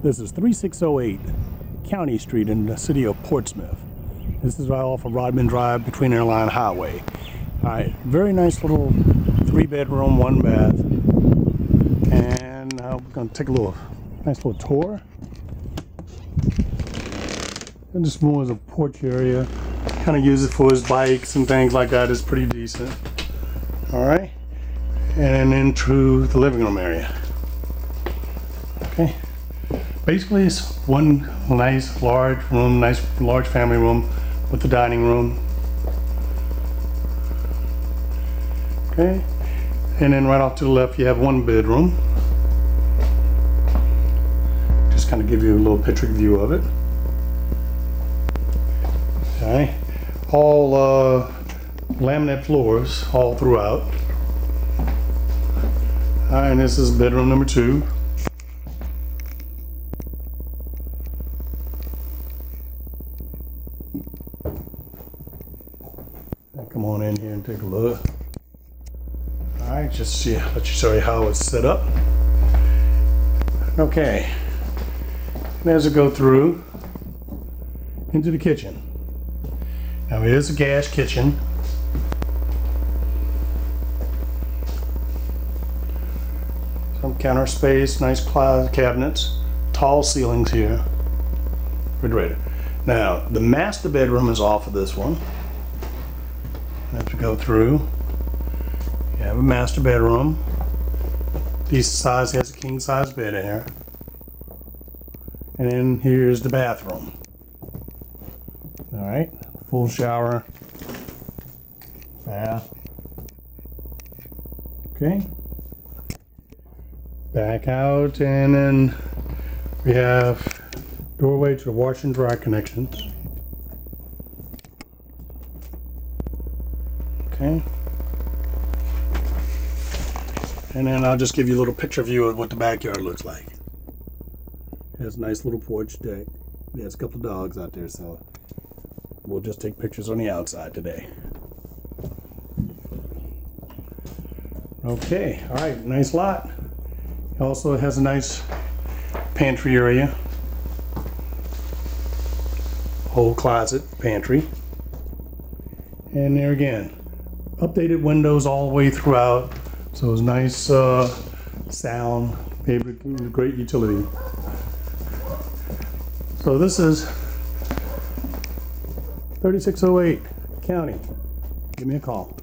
This is 3608 County Street in the city of Portsmouth. This is right off of Rodman Drive between Airline Highway. All right, very nice little three bedroom, one bath. And uh, we're gonna take a little, nice little tour. And this more is a porch area. Kind of use it for his bikes and things like that. It's pretty decent. All right, and into the living room area. Okay, basically it's one nice large room, nice large family room with the dining room. Okay, and then right off to the left you have one bedroom. Just kind of give you a little picture view of it. Okay, all uh, laminate floors all throughout. All right, and this is bedroom number two. Come on in here and take a look. All right, just see, let you show you how it's set up. Okay, and as I go through into the kitchen. Now it is a gas kitchen. Some counter space, nice cabinets, tall ceilings here. Refrigerator. Now the master bedroom is off of this one. Have to go through. You have a master bedroom. Decent size has a king size bed in here. And then here's the bathroom. All right, full shower, bath. Okay. Back out, and then we have doorway to the wash and dry connections. Okay. And then I'll just give you a little picture view of what the backyard looks like. It has a nice little porch deck. There's a couple of dogs out there, so we'll just take pictures on the outside today. Okay, all right, nice lot. Also has a nice pantry area. Whole closet, pantry. And there again, updated windows all the way throughout. So it's nice uh, sound, maybe great utility. So this is 3608 County. Give me a call.